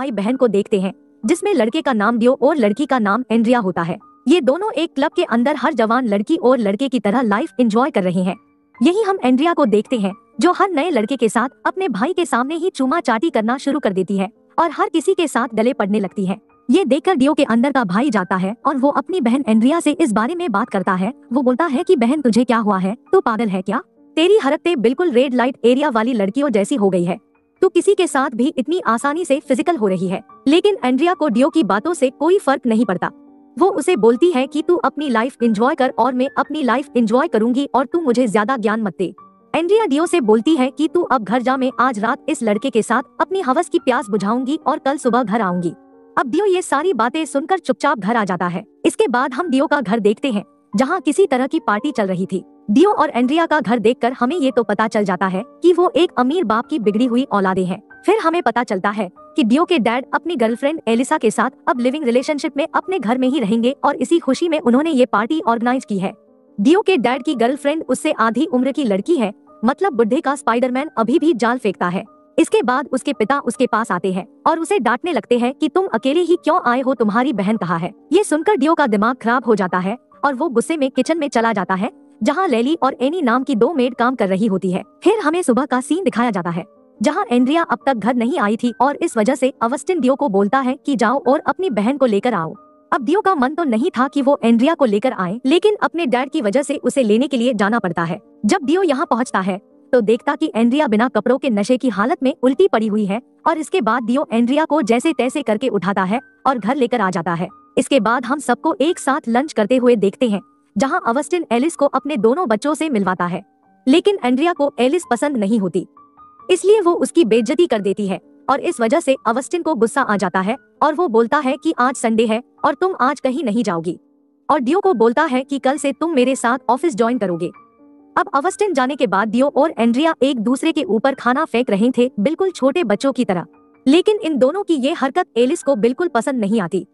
भाई बहन को देखते हैं, जिसमें लड़के का नाम डियो और लड़की का नाम एंड्रिया होता है। ये दोनों एक क्लब के अंदर हर जवान लड़की और लड़के की तरह लाइफ एंजॉय कर रहे हैं। यही हम एंड्रिया को देखते हैं, जो हर नए लड़के के साथ अपने भाई के सामने ही चूमा चाटी करना शुरू कर देती है और हर किसी के साथ गले पड़ने लगती है। ये देखकर डियो के अंदर का भाई जाता है और वो अपनी बहन एंड्रिया से इस बारे में बात करता है। वो बोलता है कि, बहन, तुझे क्या हुआ है? तू पागल है क्या? तेरी हरकतें बिल्कुल रेड लाइट एरिया वाली लड़कियों जैसी हो गई है। तू किसी के साथ भी इतनी आसानी से फ़िज़िकल हो रही है। लेकिन एंड्रिया को डियो की बातों से कोई फ़र्क नहीं पड़ता। वो उसे बोलती है कि तू अपनी लाइफ एंजॉय कर और मैं अपनी लाइफ एंजॉय करूँगी और तू मुझे ज़्यादा ज्ञान मत दे। एंड्रिया डियो से बोलती है कि तू अब घर जा, मैं आज रात इस लड़के के साथ अपनी हवस की प्यास बुझाऊँगी और कल सुबह घर आऊँगी। अब डियो ये सारी बातें सुनकर चुपचाप घर आ जाता है। इसके बाद हम डियो का घर देखते हैं, जहाँ किसी तरह की पार्टी चल रही थी। डियो और एंड्रिया का घर देखकर हमें ये तो पता चल जाता है कि वो एक अमीर बाप की बिगड़ी हुई औलादे हैं। फिर हमें पता चलता है कि डियो के डैड अपनी गर्लफ्रेंड एलिसा के साथ अब लिविंग रिलेशनशिप में अपने घर में ही रहेंगे और इसी खुशी में उन्होंने ये पार्टी ऑर्गेनाइज की है। डियो के डैड की गर्लफ्रेंड उससे आधी उम्र की लड़की है मतलब बुढ़े का स्पाइडरमैन अभी भी जाल फेंकता है। इसके बाद उसके पिता उसके पास आते हैं और उसे डांटने लगते हैं कि तुम अकेले ही क्यों आए हो, तुम्हारी बहन कहा है? ये सुनकर डियो का दिमाग खराब हो जाता है और वो गुस्से में किचन में चला जाता है जहाँ लेली और एनी नाम की दो मेड काम कर रही होती है। फिर हमें सुबह का सीन दिखाया जाता है, जहाँ एंड्रिया अब तक घर नहीं आई थी और इस वजह से अवस्टिन डियो को बोलता है कि जाओ और अपनी बहन को लेकर आओ। अब डियो का मन तो नहीं था कि वो एंड्रिया को लेकर आए, लेकिन अपने डैड की वजह से उसे लेने के लिए जाना पड़ता है। जब डियो यहाँ पहुँचता है तो देखता कि एंड्रिया बिना कपड़ों के नशे की हालत में उल्टी पड़ी हुई है और इसके बाद डियो एंड्रिया को जैसे तैसे करके उठाता है और घर लेकर आ जाता है। इसके बाद हम सबको एक साथ लंच करते हुए देखते हैं। जहाँ अवस्टिन एलिस को अपने दोनों बच्चों से मिलवाता है, लेकिन एंड्रिया को एलिस पसंद नहीं होती। इसलिए वो उसकी बेइज्जती कर देती है, और इस वजह से अवस्टिन को गुस्सा आ जाता है, और वो बोलता है कि आज संडे है, और तुम आज कहीं नहीं जाओगी। और डियो को बोलता है कि कल से तुम मेरे साथ ऑफ़िस ज्वाइन करोगे। अब अवस्टिन जाने के बाद डियो और एंड्रिया एक दूसरे के ऊपर खाना फेंक रहे थे, बिल्कुल छोटे बच्चों की तरह। लेकिन इन दोनों की ये हरकत एलिस को बिल्कुल पसंद नहीं आती।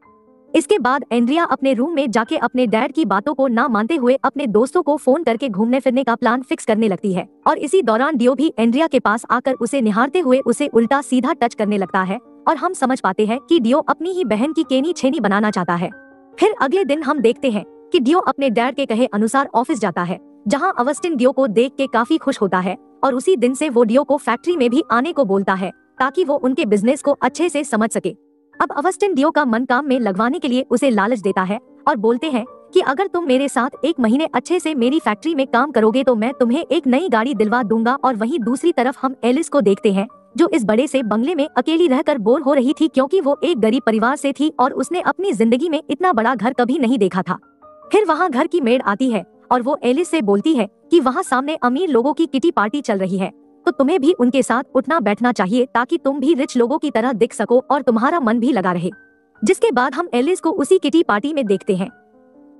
इसके बाद एंड्रिया अपने रूम में जाके अपने डैड की बातों को ना मानते हुए अपने दोस्तों को फ़ोन करके घूमने फिरने का प्लान फिक्स करने लगती है। और इसी दौरान डियो भी एंड्रिया के पास आकर उसे निहारते हुए उसे उल्टा सीधा टच करने लगता है। और हम समझ पाते हैं कि डियो अपनी ही बहन की केनी छेनी बनाना चाहता है। फिर अगले दिन हम देखते हैं कि डियो अपने डैड के कहे अनुसार ऑफ़िस जाता है, जहाँ अवस्टिन डियो को देख के काफ़ी खुश होता है। और उसी दिन से वो डियो को फैक्ट्री में भी आने को बोलता है, ताकि वो उनके बिज़नेस को अच्छे से समझ सके। अब अवस्टिन डियो का मन काम में लगवाने के लिए उसे लालच देता है और बोलते हैं कि अगर तुम मेरे साथ एक महीने अच्छे से मेरी फैक्ट्री में काम करोगे तो मैं तुम्हें एक नई गाड़ी दिलवा दूँगा और वहीं दूसरी तरफ़ हम एलिस को देखते हैं, जो इस बड़े से बंगले में अकेली रहकर बोर हो रही थी क्योंकि वो एक गरीब परिवार से थी और उसने अपनी ज़िंदगी में इतना बड़ा घर कभी नहीं देखा था। फिर वहाँ घर की मेड आती है और वो एलिस से बोलती है कि वहाँ सामने अमीर लोगों की किटी पार्टी चल रही है। तो तुम्हें भी उनके साथ उठना बैठना चाहिए ताकि तुम भी रिच लोगों की तरह दिख सको और तुम्हारा मन भी लगा रहे। जिसके बाद हम एलिस को उसी किटी पार्टी में देखते हैं।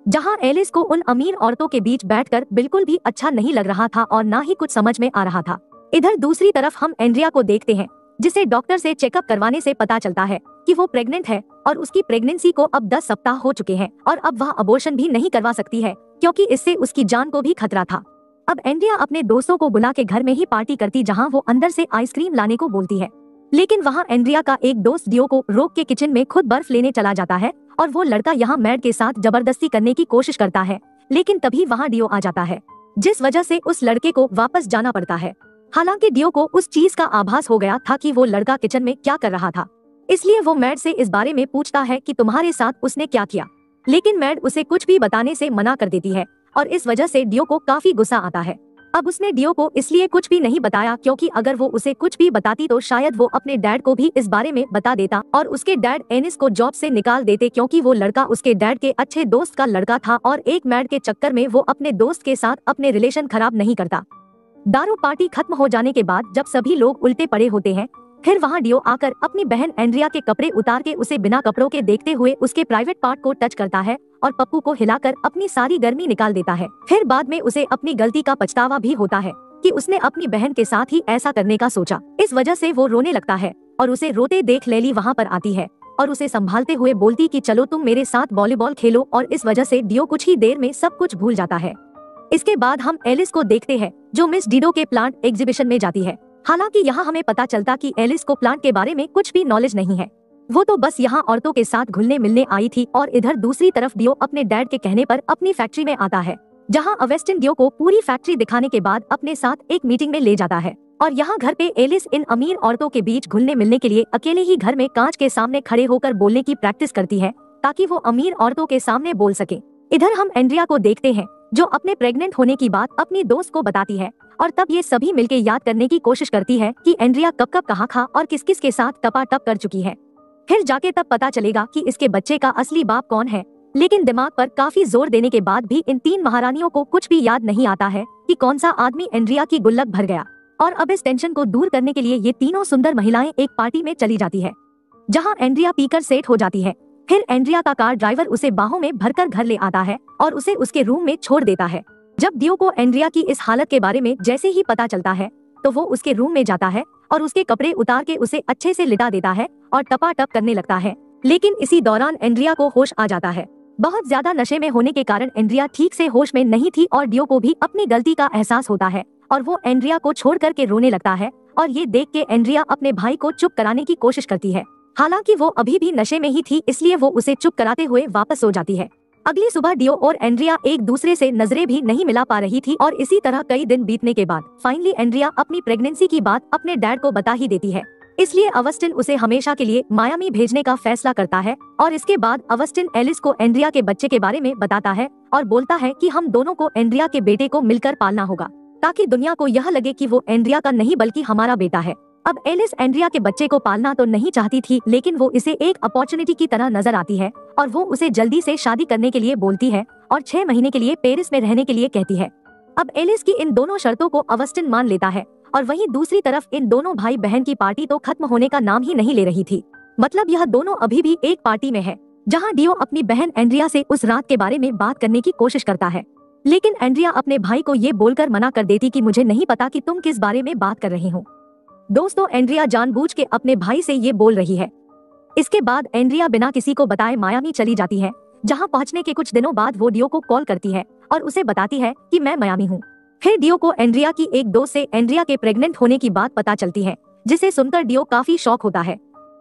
जहाँ एलिस को उन अमीर औरतों के बीच बैठकर बिल्कुल भी अच्छा नहीं लग रहा था और ना ही कुछ समझ में आ रहा था। इधर दूसरी तरफ़ हम एंड्रिया को देखते हैं, जिसे डॉक्टर से चेकअप करवाने से पता चलता है कि वो प्रेग्नेंट है और उसकी प्रेगनेंसी को अब 10 सप्ताह हो चुके हैं और अब वह अबोर्शन भी नहीं करवा सकती है, क्योंकि इससे उसकी जान को भी खतरा था। अब एंड्रिया अपने दोस्तों को बुला के घर में ही पार्टी करती जहाँ वो अंदर से आइसक्रीम लाने को बोलती है। लेकिन वहाँ एंड्रिया का एक दोस्त डियो को रोक के किचन में खुद बर्फ़ लेने चला जाता है और वो लड़का यहाँ मैड के साथ ज़बरदस्ती करने की कोशिश करता है, लेकिन तभी वहाँ डियो आ जाता है, जिस वजह से उस लड़के को वापस जाना पड़ता है। हालाँकि डियो को उस चीज़ का आभास हो गया था कि वो लड़का किचन में क्या कर रहा था, इसलिए वो मैड से इस बारे में पूछता है कि तुम्हारे साथ उसने क्या किया, लेकिन मैड उसे कुछ भी बताने से मना कर देती है। और इस वजह से डियो को काफ़ी गुस्सा आता है। अब उसने डियो को इसलिए कुछ भी नहीं बताया क्योंकि अगर वो उसे कुछ भी बताती तो शायद वो अपने डैड को भी इस बारे में बता देता और उसके डैड एनिस को जॉब से निकाल देते क्योंकि वो लड़का उसके डैड के अच्छे दोस्त का लड़का था और एक मैड के चक्कर में वो अपने दोस्त के साथ अपने रिलेशन खराब नहीं करता। दारू पार्टी खत्म हो जाने के बाद जब सभी लोग उल्टे पड़े होते हैं फिर वहाँ डियो आकर अपनी बहन एंड्रिया के कपड़े उतार के उसे बिना कपड़ों के देखते हुए उसके प्राइवेट पार्ट को टच करता है और पप्पू को हिलाकर अपनी सारी गर्मी निकाल देता है। फिर बाद में उसे अपनी गलती का पछतावा भी होता है कि उसने अपनी बहन के साथ ही ऐसा करने का सोचा। इस वजह से वो रोने लगता है और उसे रोते देख लेली वहाँ पर आती है और उसे संभालते हुए बोलती कि चलो तुम मेरे साथ वॉलीबॉल खेलो और इस वजह से डियो कुछ ही देर में सब कुछ भूल जाता है। इसके बाद हम एलिस को देखते हैं, जो मिस डिडो के प्लांट एग्जीबिशन में जाती है। हालाँकि यहाँ हमें पता चलता कि एलिस को प्लांट के बारे में कुछ भी नॉलेज नहीं है। वो तो बस यहाँ औरतों के साथ घुलने मिलने आई थी और इधर दूसरी तरफ़ डियो अपने डैड के कहने पर अपनी फैक्ट्री में आता है, जहाँ अवेस्टिन डियो को पूरी फैक्ट्री दिखाने के बाद अपने साथ एक मीटिंग में ले जाता है। और यहाँ घर पे एलिस इन अमीर औरतों के बीच घुलने मिलने के लिए अकेले ही घर में कांच के सामने खड़े होकर बोलने की प्रैक्टिस करती है, ताकि वो अमीर औरतों के सामने बोल सके। इधर हम एंड्रिया को देखते हैं। जो अपने प्रेग्नेंट होने की बात अपनी दोस्त को बताती है और तब ये सभी मिलके याद करने की कोशिश करती है कि एंड्रिया कब कब कहाँ खा और किस किस के साथ टपा टप कर चुकी है। फिर जाके तब पता चलेगा कि इसके बच्चे का असली बाप कौन है। लेकिन दिमाग पर काफ़ी ज़ोर देने के बाद भी इन तीन महारानियों को कुछ भी याद नहीं आता है कि कौन सा आदमी एंड्रिया की गुल्लक भर गया। और अब इस टेंशन को दूर करने के लिए ये तीनों सुंदर महिलाएँ एक पार्टी में चली जाती है, जहाँ एंड्रिया पीकर सेट हो जाती है। फिर एंड्रिया का कार ड्राइवर उसे बाहों में भरकर घर ले आता है और उसे उसके रूम में छोड़ देता है। जब दियो को एंड्रिया की इस हालत के बारे में जैसे ही पता चलता है तो वो उसके रूम में जाता है और उसके कपड़े उतार के उसे अच्छे से लिटा देता है और टपा टप करने लगता है। लेकिन इसी दौरान एंड्रिया को होश आ जाता है। बहुत ज़्यादा नशे में होने के कारण एंड्रिया ठीक से होश में नहीं थी और डियो को भी अपनी गलती का एहसास होता है और वो एंड्रिया को छोड़ करके रोने लगता है और ये देख के एंड्रिया अपने भाई को चुप कराने की कोशिश करती है। हालाँकि वो अभी भी नशे में ही थी, इसलिए वो उसे चुप कराते हुए वापस सो जाती है। अगली सुबह डियो और एंड्रिया एक दूसरे से नज़रें भी नहीं मिला पा रही थी और इसी तरह कई दिन बीतने के बाद फाइनली एंड्रिया अपनी प्रेगनेंसी की बात अपने डैड को बता ही देती है। इसलिए अवस्टिन उसे हमेशा के लिए मायामी भेजने का फैसला करता है और इसके बाद अवस्टिन एलिस को एंड्रिया के बच्चे के बारे में बताता है और बोलता है कि हम दोनों को एंड्रिया के बेटे को मिलकर पालना होगा, ताकि दुनिया को यह लगे कि वो एंड्रिया का नहीं बल्कि हमारा बेटा है। अब एलिस एंड्रिया के बच्चे को पालना तो नहीं चाहती थी, लेकिन वो इसे एक अपॉर्चुनिटी की तरह नज़र आती है और वो उसे जल्दी से शादी करने के लिए बोलती है और छह महीने के लिए पेरिस में रहने के लिए कहती है। अब एलिस की इन दोनों शर्तों को अवस्टिन मान लेता है और वहीं दूसरी तरफ़ इन दोनों भाई बहन की पार्टी तो खत्म होने का नाम ही नहीं ले रही थी। मतलब यह दोनों अभी भी एक पार्टी में है, जहाँ डियो अपनी बहन एंड्रिया से उस रात के बारे में बात करने की कोशिश करता है। लेकिन एंड्रिया अपने भाई को ये बोलकर मना कर देती कि मुझे नहीं पता कि तुम किस बारे में बात कर रहे हो। दोस्तों, एंड्रिया जानबूझ के अपने भाई से ये बोल रही है। इसके बाद एंड्रिया बिना किसी को बताए मायामी चली जाती है, जहाँ पहुँचने के कुछ दिनों बाद वो डियो को कॉल करती है और उसे बताती है कि मैं मायामी हूँ। फिर डियो को एंड्रिया की एक दोस्त से एंड्रिया के प्रेग्नेंट होने की बात पता चलती है, जिसे सुनकर डियो काफ़ी शौक होता है।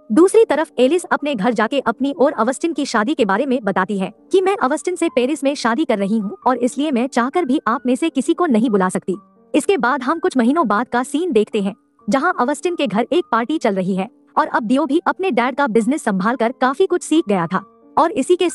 दूसरी तरफ़ एलिस अपने घर जाके अपनी और अवस्टिन की शादी के बारे में बताती है कि मैं अवस्टिन से पेरिस में शादी कर रही हूँ और इसलिए मैं चाहकर भी आप में से किसी को नहीं बुला सकती। इसके बाद हम कुछ महीनों बाद का सीन देखते हैं। जहाँ अवस्टिन के घर एक पार्टी चल रही है और अब दियो भी अपने डैड का बिज़नेस संभाल कर काफ़ी कुछ सीख गया था। और इसी के